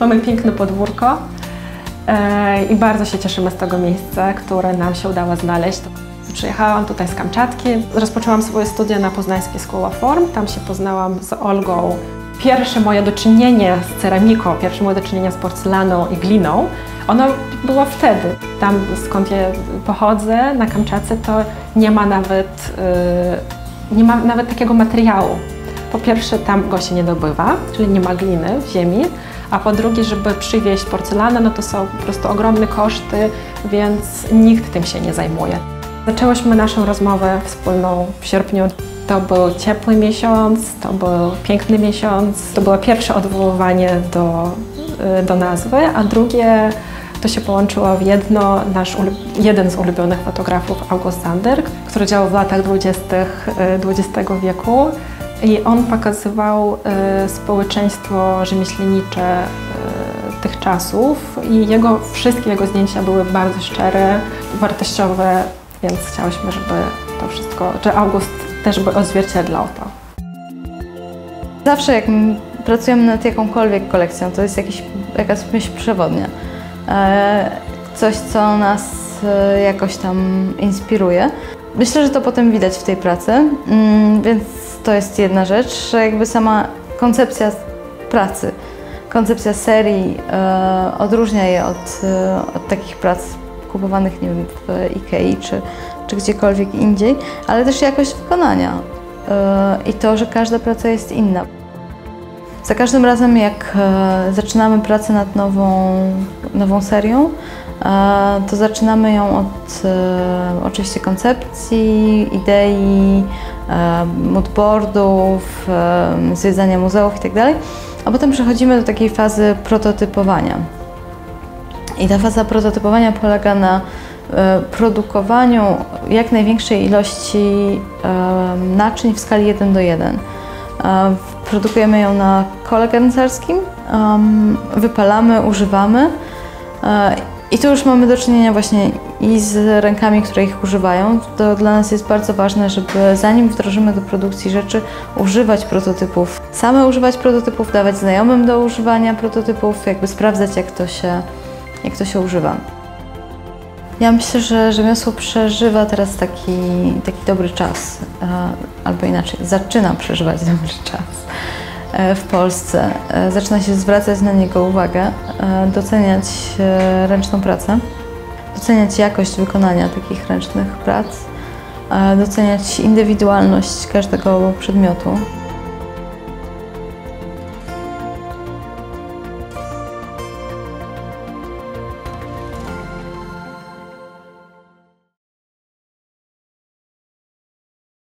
Mamy piękne podwórko e, i bardzo się cieszymy z tego miejsca, które nam się udało znaleźć. Przyjechałam tutaj z Kamczatki, rozpoczęłam swoje studia na Poznańskiej School of Form. Tam się poznałam z Olgą. Pierwsze moje doczynienie z ceramiką, pierwsze moje doczynienie z porcelaną i gliną, ono było wtedy. Tam skąd ja pochodzę, na Kamczatce, to nie ma nawet, yy, nie ma nawet takiego materiału. Po pierwsze, tam go się nie dobywa, czyli nie ma gliny w ziemi, a po drugie, żeby przywieźć porcelanę, no to są po prostu ogromne koszty, więc nikt tym się nie zajmuje. Zaczęłyśmy naszą rozmowę wspólną w sierpniu. To był ciepły miesiąc, to był piękny miesiąc. To było pierwsze odwoływanie do, y, do nazwy, a drugie to się połączyło w jedno. Nasz jeden z ulubionych fotografów, August Sander, który działał w latach 20. XX y, wieku i on pokazywał y, społeczeństwo rzemieślnicze tych czasów i jego, wszystkie jego zdjęcia były bardzo szczere, wartościowe, więc chciałyśmy, żeby to wszystko, że August też by odzwierciedlał to. Zawsze jak pracujemy nad jakąkolwiek kolekcją, to jest jakiś, jakaś myśl przewodnia. E, coś, co nas e, jakoś tam inspiruje. Myślę, że to potem widać w tej pracy, mm, więc to jest jedna rzecz, że jakby sama koncepcja pracy, koncepcja serii e, odróżnia je od, od takich prac kupowanych nie wiem, w Ikei czy, czy gdziekolwiek indziej, ale też jakość wykonania i to, że każda praca jest inna. Za każdym razem, jak e, zaczynamy pracę nad nową, nową serią, e, to zaczynamy ją od e, oczywiście koncepcji, idei, moodboardów, zwiedzania muzeów itd., tak a potem przechodzimy do takiej fazy prototypowania. I ta faza prototypowania polega na produkowaniu jak największej ilości naczyń w skali 1 do 1. Produkujemy ją na kole garncarskim, wypalamy, używamy e, i tu już mamy do czynienia właśnie i z rękami, które ich używają. To dla nas jest bardzo ważne, żeby zanim wdrożymy do produkcji rzeczy, używać prototypów. Same używać prototypów, dawać znajomym do używania prototypów, jakby sprawdzać jak to się, jak to się używa. Ja myślę, że rzemiosło przeżywa teraz taki, taki dobry czas, e, albo inaczej, zaczyna przeżywać dobry czas w Polsce. E, zaczyna się zwracać na niego uwagę, doceniać ręczną pracę, doceniać jakość wykonania takich ręcznych prac, doceniać indywidualność każdego przedmiotu.